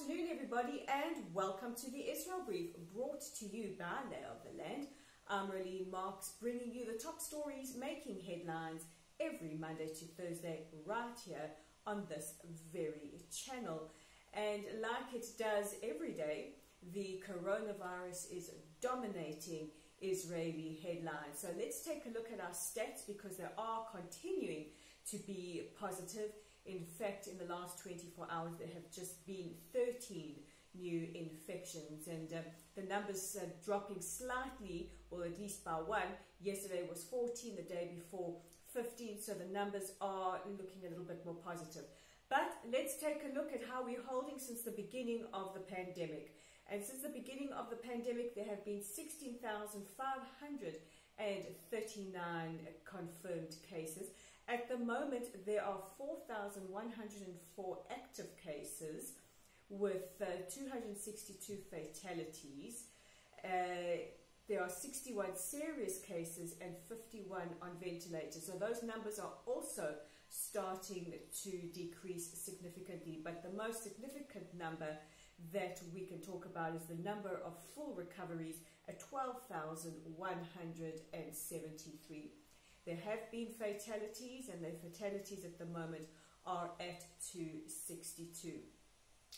afternoon, everybody, and welcome to the Israel Brief, brought to you by Lay of the Land. I'm Rolene Marks, bringing you the top stories making headlines every Monday to Thursday, right here on this very channel. And like it does every day, the coronavirus is dominating Israeli headlines. So let's take a look at our stats because they are continuing to be positive. In fact, in the last 24 hours, there have just been 13 new infections, and uh, the numbers are dropping slightly, or at least by one. Yesterday was 14, the day before 15, so the numbers are looking a little bit more positive. But let's take a look at how we're holding since the beginning of the pandemic. And since the beginning of the pandemic, there have been 16,539 confirmed cases. At the moment, there are 4,104 active cases with uh, 262 fatalities. Uh, there are 61 serious cases and 51 on ventilators. So those numbers are also starting to decrease significantly. But the most significant number that we can talk about is the number of full recoveries at 12,173. There have been fatalities, and the fatalities at the moment are at 262.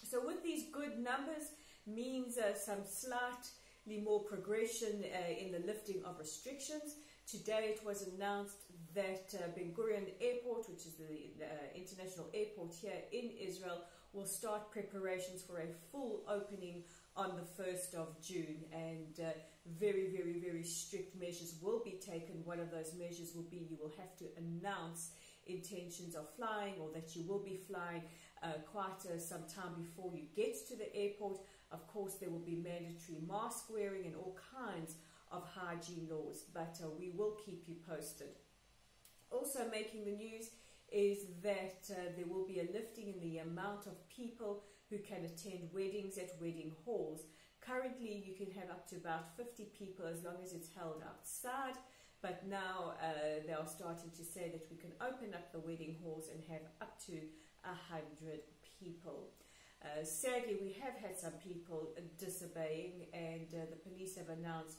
So, with these good numbers, means uh, some slightly more progression uh, in the lifting of restrictions. Today, it was announced that uh, Ben Gurion Airport, which is the uh, international airport here in Israel, will start preparations for a full opening on the 1st of June. And uh, very, very, very strict measures will be taken. One of those measures will be you will have to announce intentions of flying or that you will be flying uh, quite uh, some time before you get to the airport. Of course, there will be mandatory mask wearing and all kinds of hygiene laws, but uh, we will keep you posted. Also, making the news is that uh, there will be a lifting in the amount of people who can attend weddings at wedding halls. Currently, you can have up to about 50 people as long as it's held outside. But now uh, they are starting to say that we can open up the wedding halls and have up to 100 people. Uh, sadly, we have had some people disobeying, and uh, the police have announced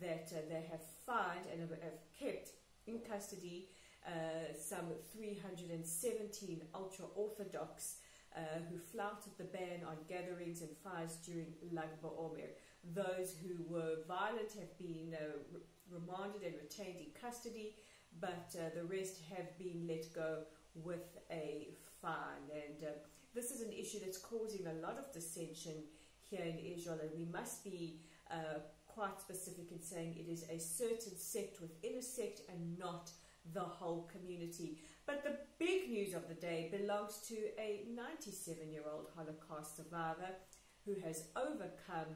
that uh, they have fined and have, kept in custody uh, some 317 ultra Orthodox uh, who flouted the ban on gatherings and fires during Lag BaOmer. Those who were violent have been uh, re remanded and retained in custody, but uh, the rest have been let go with a fine. And uh, this is an issue that's causing a lot of dissension here in Israel, and we must be quite specific in saying it is a certain sect within a sect and not the whole community. But the big news of the day belongs to a 97 year old Holocaust survivor who has overcome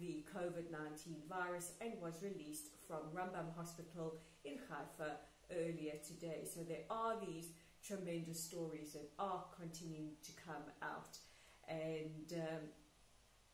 the COVID 19 virus and was released from Rambam Hospital in Haifa earlier today. So there are these tremendous stories that are continuing to come out. And um,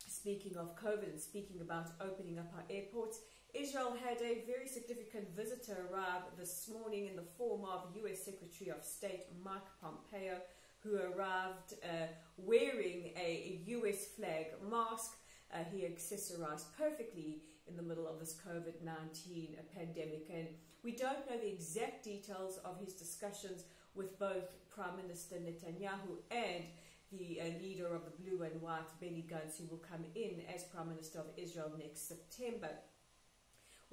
speaking of COVID and speaking about opening up our airports, Israel had a very significant visitor arrive this morning in the form of US Secretary of State Mike Pompeo, who arrived uh, wearing a US flag mask. Uh, he accessorized perfectly in the middle of this COVID 19 pandemic. And we don't know the exact details of his discussions with both Prime Minister Netanyahu and the uh, leader of the blue and white, Benny Gantz, who will come in as Prime Minister of Israel next September.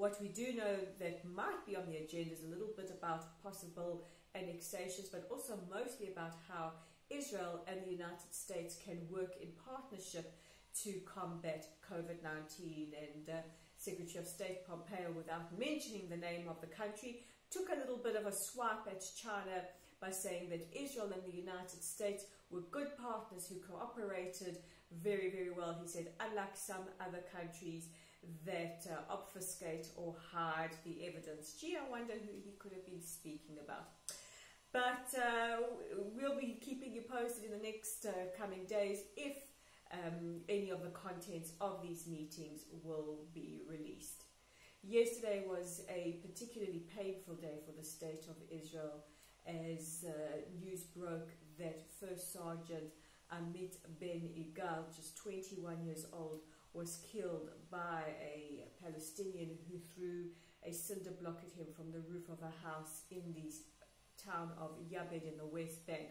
What we do know that might be on the agenda is a little bit about possible annexations, but also mostly about how Israel and the United States can work in partnership to combat COVID 19. And uh, Secretary of State Pompeo, without mentioning the name of the country, took a little bit of a swipe at China by saying that Israel and the United States were good partners who cooperated very, very well. He said, unlike some other countries, that uh, obfuscate or hide the evidence. Gee, I wonder who he could have been speaking about. But uh, we'll be keeping you posted in the next uh, coming days if um, any of the contents of these meetings will be released. Yesterday was a particularly painful day for the state of Israel as uh, news broke that First Sergeant Amit Ben Yigal, just 21 years old, was killed by a Palestinian who threw a cinder block at him from the roof of a house in the town of Yabed in the West Bank.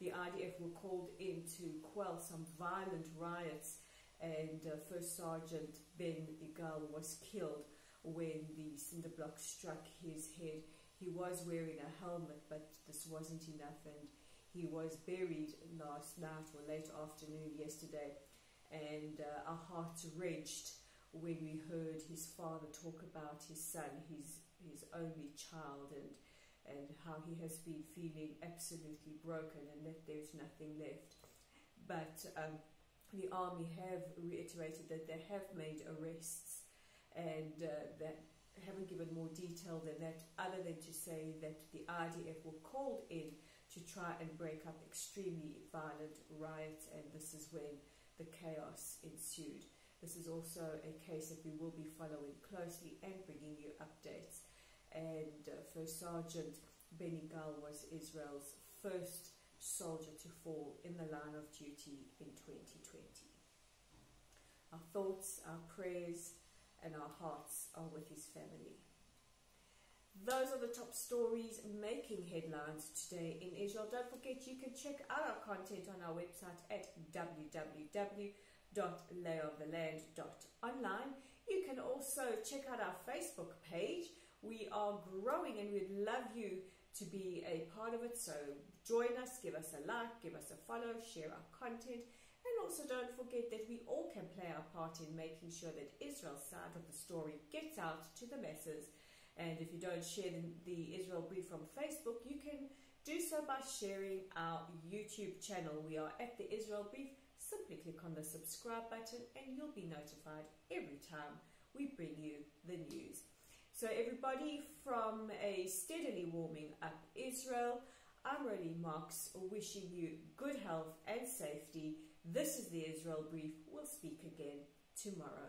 The IDF were called in to quell some violent riots, and uh, First Sergeant Ben Yigal was killed when the cinder block struck his head. He was wearing a helmet, but this wasn't enough, and he was buried last night or late afternoon yesterday. And uh, our hearts wrenched when we heard his father talk about his son, his his only child, and and how he has been feeling absolutely broken and that there's nothing left. But um, the army have reiterated that they have made arrests and uh, that haven't given more detail than that, other than to say that the IDF were called in to try and break up extremely violent riots, and this is when the chaos ensued. This is also a case that we will be following closely and bringing you updates. And uh, First Sergeant Ben Yigal was Israel's first soldier to fall in the line of duty in 2020. Our thoughts, our prayers, and our hearts are with his family. Those are the top stories making headlines today in Israel. Don't forget you can check out our content on our website at www.layoftheland.online. You can also check out our Facebook page. We are growing and we'd love you to be a part of it. So join us, give us a like, give us a follow, share our content. And also don't forget that we all can play our part in making sure that Israel's side of the story gets out to the masses. And if you don't share the, the Israel Brief on Facebook, you can do so by sharing our YouTube channel. We are at the Israel Brief. Simply click on the subscribe button and you'll be notified every time we bring you the news. So everybody from a steadily warming up Israel, I'm Rolly Marks wishing you good health and safety. This is the Israel Brief. We'll speak again tomorrow.